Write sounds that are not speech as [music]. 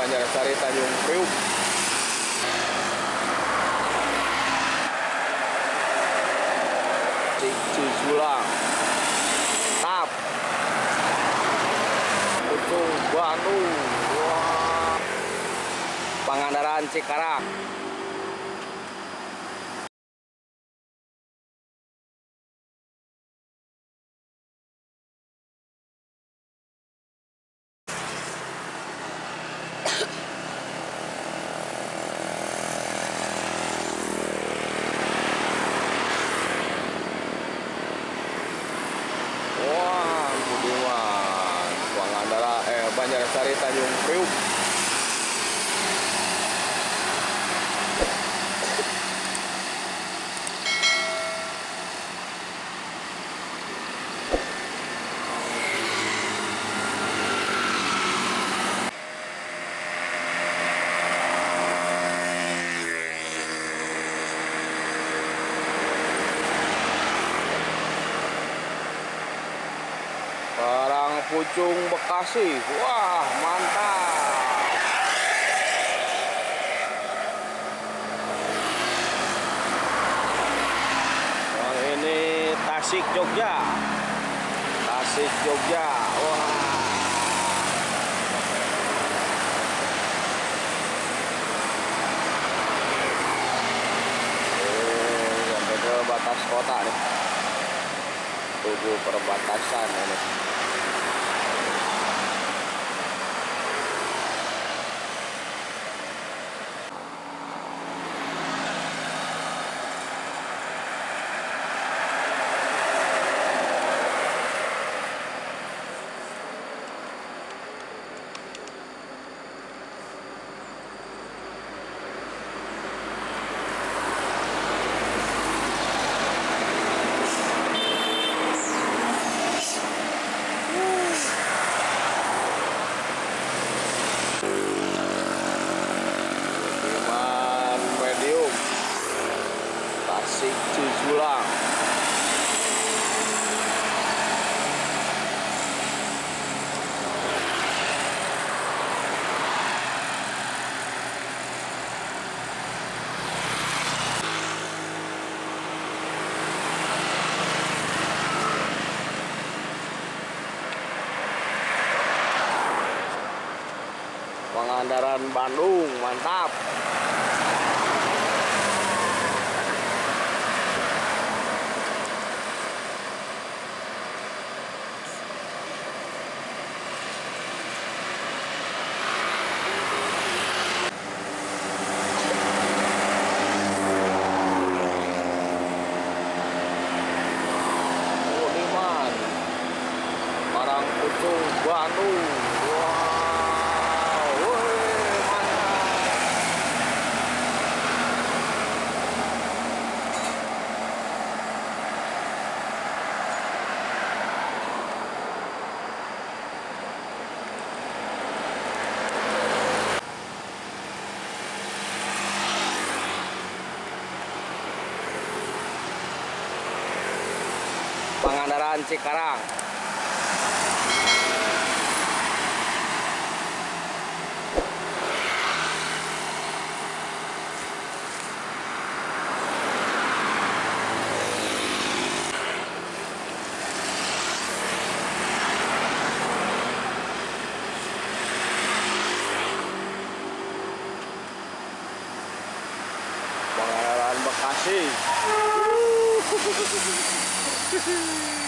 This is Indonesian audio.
Banjarsari Tanjung Priuk. Cijulang Tap. Pucung Bandung Wah. Pangandaran Cikarang Banjarsari Tanjung Priuk. Pucung Bekasi. Wah, mantap. Ini Tasik Jogja. Tasik Jogja. Wah. Eh, batas kota nih. Tujuh perbatasan ini. Budiman medium Tasik Cijulang Pangandaran Bandung mantap. Pucung Bandung Wow woi, mantap Pangandaran Cikarang. Bekasi [laughs]